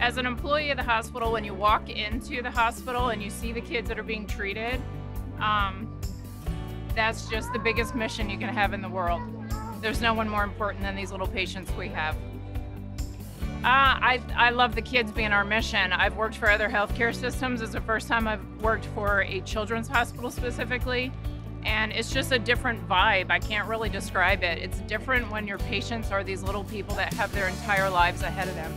as an employee of the hospital, when you walk into the hospital and you see the kids that are being treated, um, that's just the biggest mission you can have in the world. There's no one more important than these little patients we have. Uh, I, I love the kids being our mission. I've worked for other healthcare systems. It's the first time I've worked for a children's hospital specifically. And it's just a different vibe. I can't really describe it. It's different when your patients are these little people that have their entire lives ahead of them.